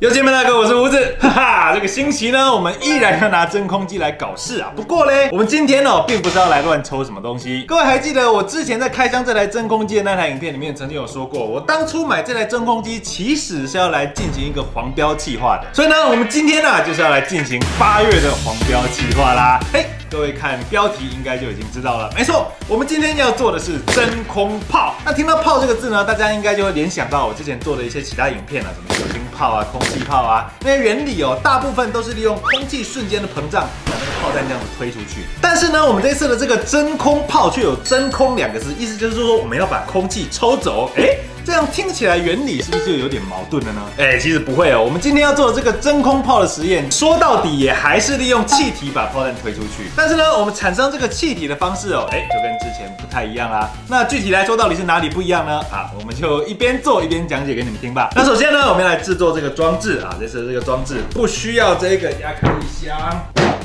又见面了，各位，我是胡子，哈哈，这个星期呢，我们依然要拿真空机来搞事啊。不过嘞，我们今天哦，并不是要来乱抽什么东西。各位还记得我之前在开箱这台真空机的那台影片里面，曾经有说过，我当初买这台真空机其实是要来进行一个黄标计划的。所以呢，我们今天呢，就是要来进行八月的黄标计划啦。嘿。各位看标题应该就已经知道了，没错，我们今天要做的是真空炮。那听到“炮”这个字呢，大家应该就会联想到我之前做的一些其他影片啊，什么炮啊、空气炮啊，那些原理哦，大部分都是利用空气瞬间的膨胀，把那个炮弹这样子推出去。但是呢，我们这次的这个真空炮却有“真空”两个字，意思就是说我们要把空气抽走。哎。这样听起来原理是不是就有点矛盾了呢？哎，其实不会哦。我们今天要做的这个真空炮的实验，说到底也还是利用气体把炮弹推出去。但是呢，我们产生这个气体的方式哦，哎，就跟之前不太一样啦。那具体来说，到底是哪里不一样呢？啊，我们就一边做一边讲解给你们听吧。那首先呢，我们要来制作这个装置啊，这是这个装置不需要这个亚克力箱。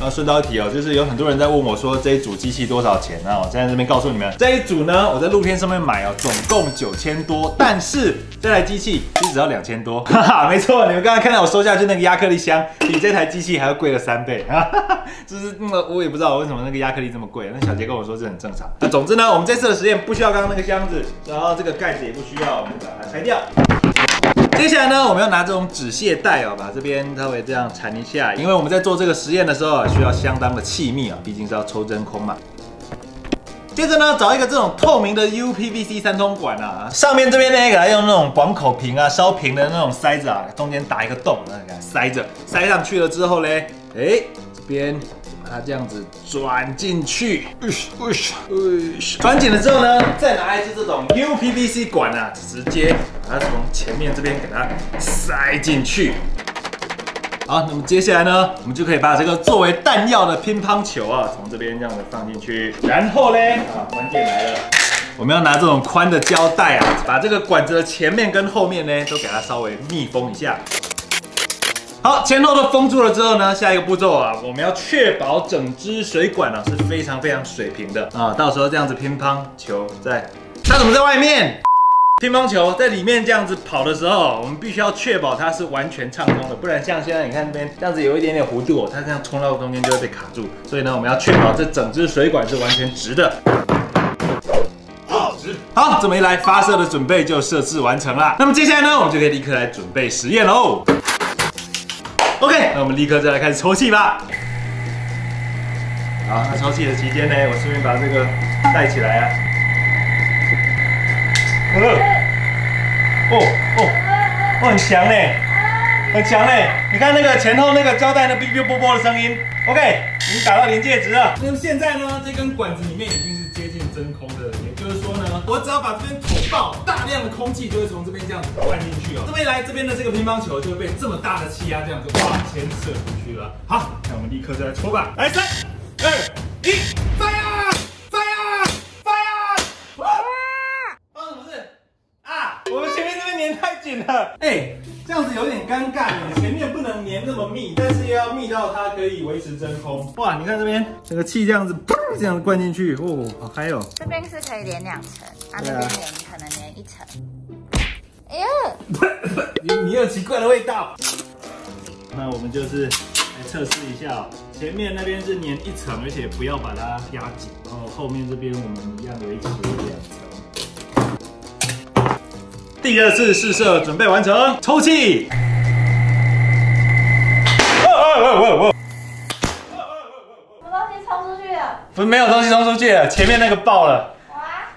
那顺道一提哦，就是有很多人在问我说这一组机器多少钱啊？我现在这边告诉你们，这一组呢，我在路片上面买哦，总共九千多，但是这台机器其实只要两千多，哈哈，没错，你们刚才看到我收下去那个亚克力箱，比这台机器还要贵了三倍，哈哈，就是那个我也不知道为什么那个亚克力这么贵，那小杰跟我说这很正常。那总之呢，我们这次的实验不需要刚刚那个箱子，然后这个盖子也不需要，我们把它拆掉。接下来呢，我们要拿这种纸屑袋哦，把这边稍微这样缠一下，因为我们在做这个实验的时候啊需要相当的气密啊，毕竟是要抽真空嘛。接着呢，找一个这种透明的 UPVC 三通管啊，上面这边呢给它用那种广口瓶啊，烧瓶的那种塞子啊，中间打一个洞，然后给它塞着，塞上去了之后呢，哎，这边。把它这样子转进去，转紧了之后呢，再拿一支这种 UPVC 管啊，直接把它从前面这边给它塞进去。好，那么接下来呢，我们就可以把这个作为弹药的乒乓球啊，从这边这样子放进去。然后呢，啊，关键来了，我们要拿这种宽的胶带啊，把这个管子的前面跟后面呢，都给它稍微密封一下。好，前后都封住了之后呢，下一个步骤啊，我们要确保整支水管呢是非常非常水平的啊，到时候这样子乒乓球在，它怎么在外面？乒乓球在里面这样子跑的时候，我们必须要确保它是完全畅通的，不然像现在你看这边这样子有一点点弧度，它这样冲到中间就会被卡住，所以呢，我们要确保这整支水管是完全直的。好，直。好，这么一来，发射的准备就设置完成了。那么接下来呢，我们就可以立刻来准备实验喽。OK，那我们立刻再来开始抽气吧。好，那抽气的期间呢，我顺便把这个带起来啊。哦哦哦，很强嘞，很强嘞！你看那个前后那个胶带那哔哔啵啵的声音。OK，已经打到临界值了。那么现在呢，这根管子里面已经我只要把这边捅爆，大量的空气就会从这边这样子灌进去哦。这边来，这边的这个乒乓球就会被这么大的气压这样子往前射出去了。好，那我们立刻再来抽吧。来，三、二、一，fire，fire，fire！啊！发生什么事？啊！我们前面这边粘太紧了。哎，这样子有点尴尬。前面不能粘那么密，但是又要密到它可以维持真空。哇，你看这边整个气这样子，砰，这样灌进去，哦，好嗨哦。这边是可以连两层，啊，那边连可能连一层。哎呀，有你有奇怪的味道。那我们就是来测试一下，前面那边是粘一层，而且不要把它压紧，然后后面这边我们一样维持两层。第二次试射准备完成，抽气。什么东西冲出去了？不是没有东西冲出去了，前面那个爆了。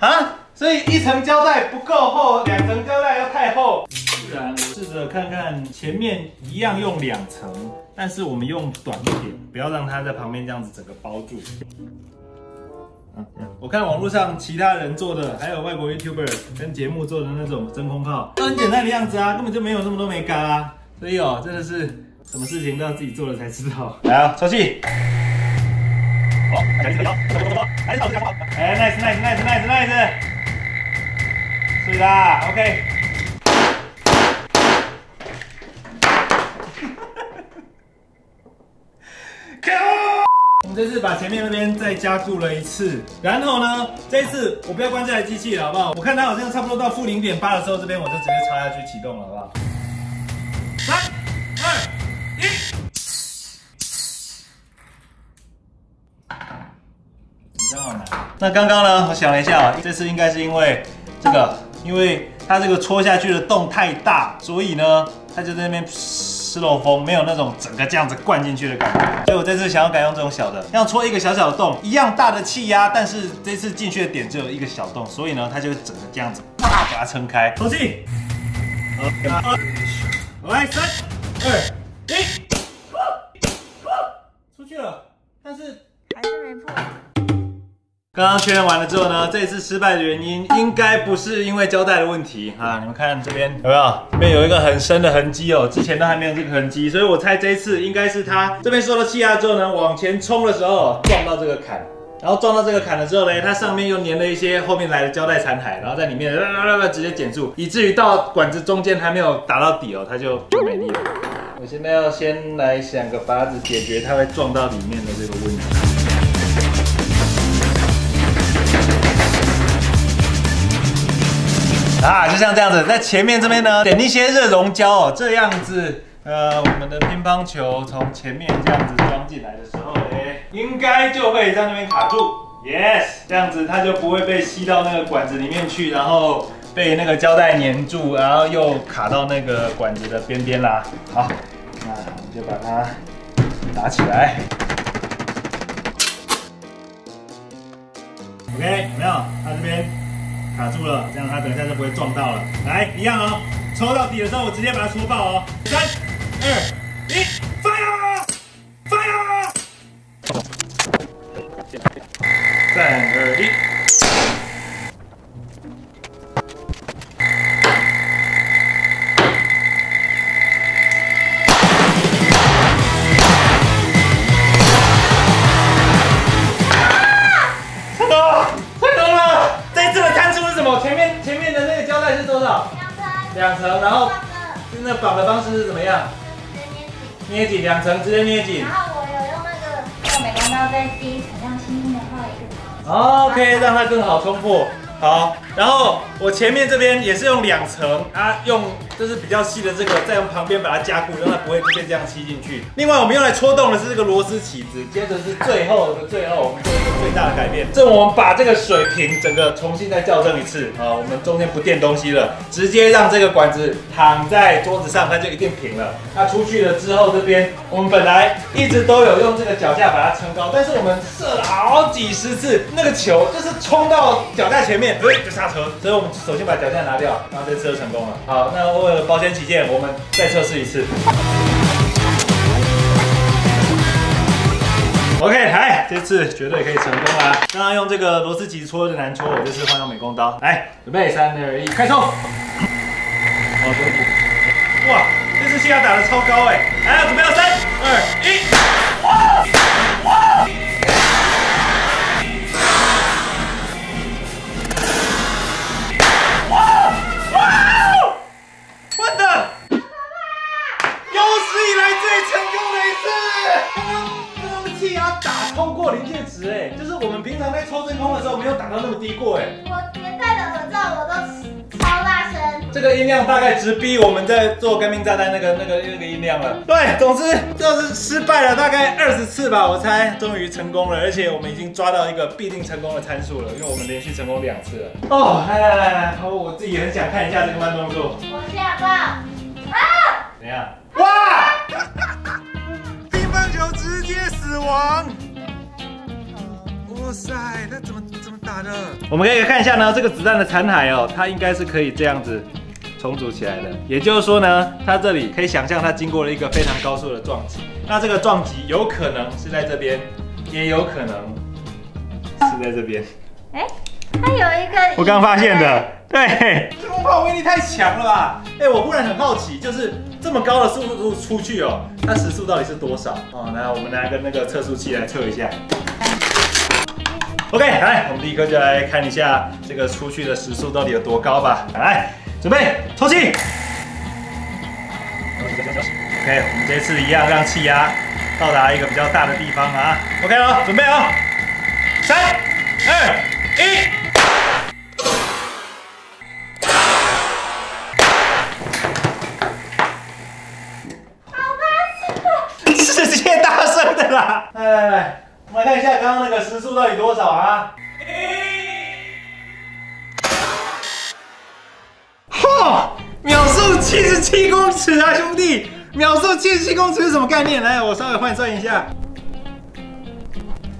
啊？所以一层胶带不够厚，两层胶带要太厚。不然我试着看看，前面一样用两层，但是我们用短一点，不要让它在旁边这样子整个包住。我看网络上其他人做的，还有外国 YouTuber 跟节目做的那种真空炮，都很简单的样子啊，根本就没有那么多没干啊。所以哦，真的是。什么事情都要自己做了才知道。来啊，抽气。好，开始抽，抽抽抽，还是好，讲话。哎，nice，nice，nice，nice，nice。是啦 ok 我们这次把前面那边再加注了一次然后呢这一次我不要关这台机器了好不好？我看它好像差不多到负零点八的时候这边我就直接插下去启动了好不好？三二一。那刚刚呢我想了一下这次应该是因为这个因为它这个戳下去的洞太大，所以呢，它就在那边吃漏风，没有那种整个这样子灌进去的感觉。所以我这次想要改用这种小的，要戳一个小小的洞，一样大的气压，但是这次进去的点只有一个小洞，所以呢，它就整个这样子，啪，把它撑开。抽气。好，来，三、刚刚确认完了之后呢，这次失败的原因应该不是因为胶带的问题啊！你们看这边有没有？这边有一个很深的痕迹哦，之前都还没有这个痕迹，所以我猜这一次应该是它这边受到气压之后呢，往前冲的时候撞到这个坎，然后撞到这个坎了之后呢，它上面又粘了一些后面来的胶带残骸，然后在里面直接减速，以至于到管子中间还没有打到底哦，它就就没力了。我现在要先来想个法子解决它会撞到里面的这个问题。啊，就像这样子，在前面这边呢，点一些热熔胶哦，这样子，呃，我们的乒乓球从前面这样子装进来的时候，哎，应该就会在那边卡住，yes，这样子它就不会被吸到那个管子里面去，然后被那个胶带粘住，然后又卡到那个管子的边边啦。好，那我们就把它打起来，OK，有没有？它这边。卡住了，这样它等一下就不会撞到了。来，一样哦，抽到底的时候我直接把它戳爆哦。三、二、一两层，然后那绑的方式是怎么样？捏紧两层，直接捏紧。然后我有用那个用美工刀在第一层这样轻轻的画一个。OK，让它更好冲破。好，然后我前面这边也是用两层啊，用就是比较细的这个，再用旁边把它加固，让它不会直接这样吸进去。另外，我们用来戳洞的是这个螺丝起子，接着是最后的最后，我们做一个最大的改变，这我们把这个水平整个重新再校正一次啊，我们中间不垫东西了，直接让这个管子躺在桌子上，它就一定平了。那出去了之后，这边我们本来一直都有用这个脚架把它撑高，但是我们射了好几十次，那个球就是冲到脚架前面。对，就刹车，所以我们首先把脚架拿掉，然后这次就成功了。好，那我为了保险起见，我们再测试一次。OK，来，这次绝对可以成功啦！刚刚用这个螺丝起子戳的难戳，我这次换用美工刀。来，准备，三二一，开抽！哇，这次气压打得超高哎！来，准备，音量大概直逼我们在做干冰炸弹那个那个那个音量了。对，总之就是失败了大概二十次吧，我猜终于成功了，而且我们已经抓到一个必定成功的参数了，因为我们连续成功两次了。哦，来来来来，我我自己很想看一下这个慢动作。我下吧。啊！怎样？哇！乒乓球直接死亡。哇塞，那怎么怎么打的？我们可以看一下呢，这个子弹的残骸哦，它应该是可以这样子。重组起来的，也就是说呢，它这里可以想象它经过了一个非常高速的撞击，那这个撞击有可能是在这边，也有可能是在这边。哎，它有一个，我刚发现的，对，冲炮威力太强了吧？哎，我忽然很好奇，就是这么高的速度出去哦，它时速到底是多少？哦，来，我们拿个那个测速器来测一下。OK，来，我们第一个就来看一下这个出去的时速到底有多高吧。来。准备抽气。OK，我们这次一样让气压到达一个比较大的地方啊。OK 了，准备啊，三、速七十七公尺是什么概念？来，我稍微换算一下。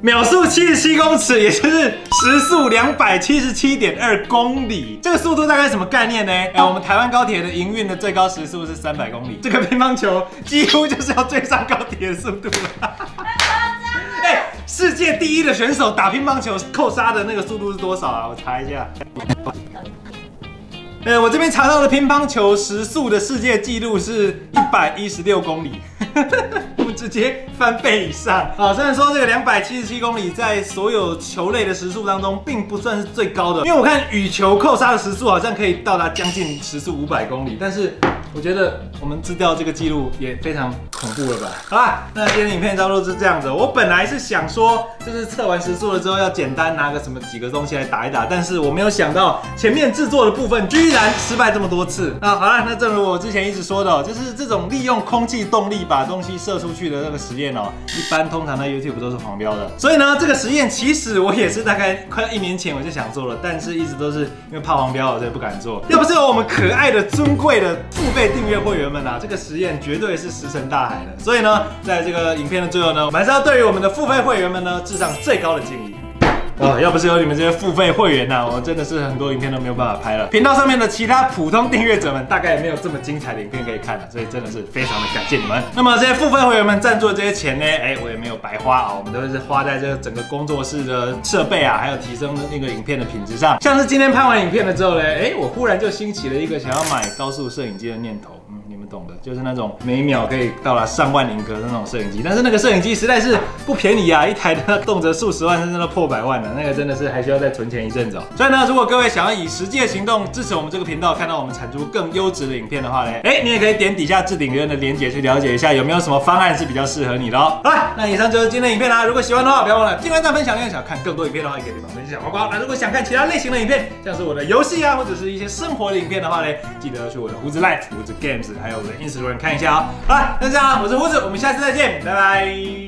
秒速七十七公尺，也就是时速两百七十七点二公里，这个速度大概什么概念呢？哎，我们台湾高铁的营运的最高时速是三百公里，这个乒乓球几乎就是要追上高铁的速度了。哎，世界第一的选手打乒乓球扣杀的那个速度是多少啊？我查一下。呃，我这边查到的乒乓球时速的世界纪录是一百一十六公里。直接翻倍以上啊！虽然说这个两百七十七公里在所有球类的时速当中并不算是最高的，因为我看羽球扣杀的时速好像可以到达将近时速五百公里，但是我觉得我们制掉这个记录也非常恐怖了吧？好啦，那今天影片差不多是这样子。我本来是想说，就是测完时速了之后要简单拿个什么几个东西来打一打，但是我没有想到前面制作的部分居然失败这么多次。那好了，那正如我之前一直说的，就是这种利用空气动力把东西射出去。的那个实验哦，一般通常在 YouTube 都是黄标的，所以呢，这个实验其实我也是大概快一年前我就想做了，但是一直都是因为怕黄标，所以不敢做。要不是有我们可爱的尊贵的付费订阅会员们啊，这个实验绝对是石沉大海的。所以呢，在这个影片的最后呢，我们还是要对于我们的付费会员们呢，致上最高的敬意。哦，要不是有你们这些付费会员呐，我真的是很多影片都没有办法拍了。频道上面的其他普通订阅者们，大概也没有这么精彩的影片可以看了，所以真的是非常的感谢你们。那么这些付费会员们赞助的这些钱呢，哎，我也没有白花啊，我们都是花在这个整个工作室的设备啊，还有提升那个影片的品质上。像是今天拍完影片了之后呢，哎，我忽然就兴起了一个想要买高速摄影机的念头。嗯，你们懂的，就是那种每秒可以到达上万影格的那种摄影机，但是那个摄影机实在是不便宜啊，一台的动辄数十万，甚至都破百万的，那个真的是还需要再存钱一阵子哦。所以呢，如果各位想要以实际的行动支持我们这个频道，看到我们产出更优质的影片的话呢，哎，你也可以点底下置顶留言的链接去了解一下有没有什么方案是比较适合你的哦。好啦，那以上就是今天影片啦。如果喜欢的话，不要忘了订阅、赞、分享。想看更多影片的话，也可以帮分享小黄瓜。那如果想看其他类型的影片，像是我的游戏啊，或者是一些生活的影片的话呢，记得去我的胡子 Life、胡子 Games，还有我的路人看一下哦。好了，那这样，我是胡子，我们下次再见，拜拜。